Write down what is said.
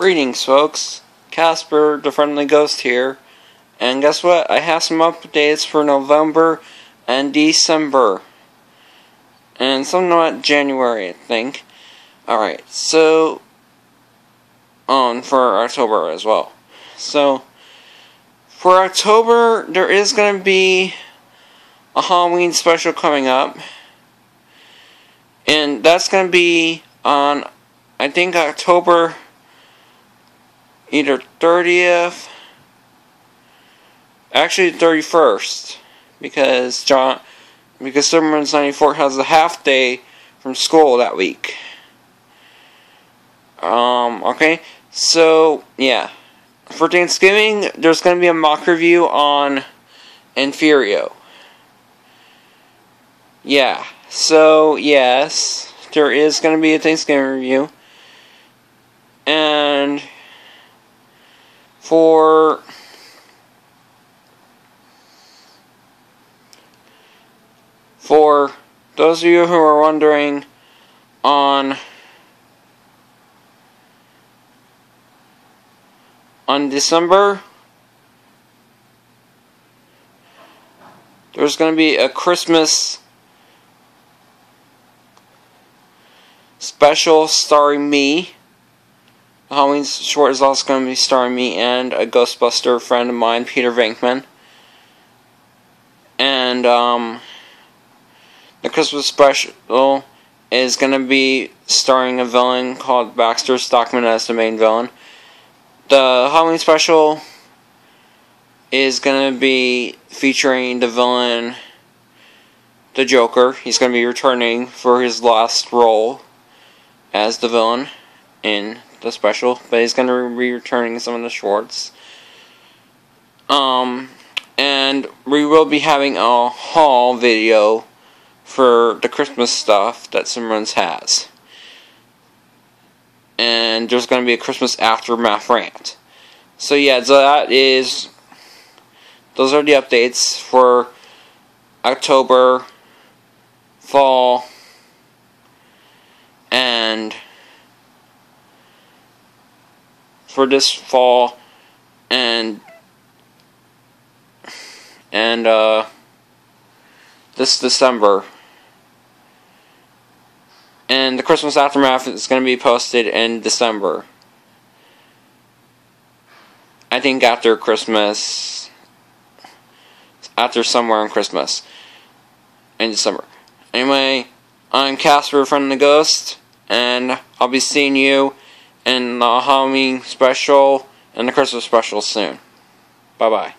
Greetings, folks. Casper, the Friendly Ghost here. And guess what? I have some updates for November and December. And some not January, I think. Alright, so. On for October as well. So, for October, there is going to be a Halloween special coming up. And that's going to be on, I think, October either 30th, actually 31st, because John, because Silvermoons94 has a half day from school that week. Um, okay, so, yeah. For Thanksgiving, there's going to be a mock review on Inferio. Yeah, so, yes, there is going to be a Thanksgiving review. And for for those of you who are wondering on on December there's going to be a Christmas special starring me Halloween short is also going to be starring me and a Ghostbuster friend of mine, Peter Venkman. And um, the Christmas special is going to be starring a villain called Baxter Stockman as the main villain. The Halloween special is going to be featuring the villain, the Joker. He's going to be returning for his last role as the villain in the special, but he's going to be returning some of the shorts. Um, and we will be having a haul video for the Christmas stuff that Simruns has. And there's going to be a Christmas aftermath rant. So yeah, so that is those are the updates for October, fall, and for this fall and and uh, this December. And the Christmas Aftermath is going to be posted in December. I think after Christmas. After somewhere on Christmas. In December. Anyway, I'm Casper from the Ghost. And I'll be seeing you in the Halloween special and the Christmas special soon. Bye bye.